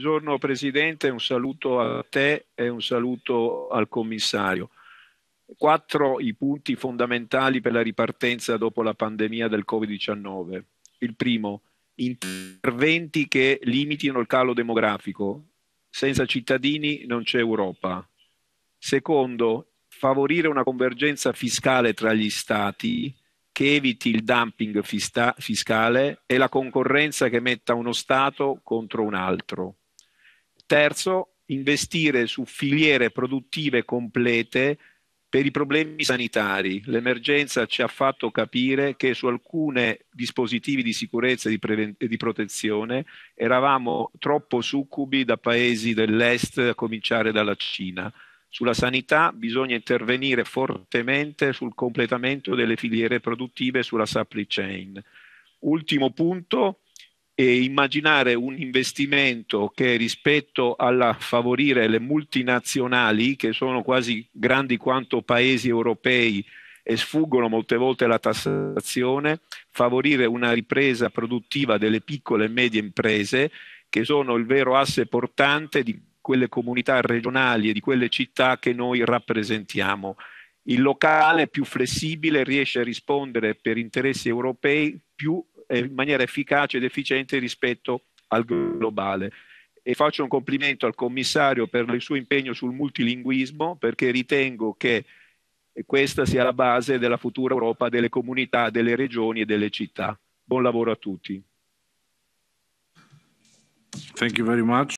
Buongiorno Presidente, un saluto a te e un saluto al Commissario. Quattro i punti fondamentali per la ripartenza dopo la pandemia del Covid-19. Il primo, interventi che limitino il calo demografico. Senza cittadini non c'è Europa. Secondo, favorire una convergenza fiscale tra gli Stati che eviti il dumping fiscale e la concorrenza che metta uno Stato contro un altro. Terzo, investire su filiere produttive complete per i problemi sanitari. L'emergenza ci ha fatto capire che su alcuni dispositivi di sicurezza e di, preven- di protezione eravamo troppo succubi da paesi dell'est, a cominciare dalla Cina. Sulla sanità bisogna intervenire fortemente sul completamento delle filiere produttive sulla supply chain. Ultimo punto, e immaginare un investimento che rispetto a favorire le multinazionali, che sono quasi grandi quanto paesi europei e sfuggono molte volte la tassazione, favorire una ripresa produttiva delle piccole e medie imprese, che sono il vero asse portante di quelle comunità regionali e di quelle città che noi rappresentiamo. Il locale più flessibile riesce a rispondere per interessi europei più in maniera efficace ed efficiente rispetto al globale. E faccio un complimento al commissario per il suo impegno sul multilinguismo perché ritengo che questa sia la base della futura Europa delle comunità, delle regioni e delle città. Buon lavoro a tutti. Thank you very much.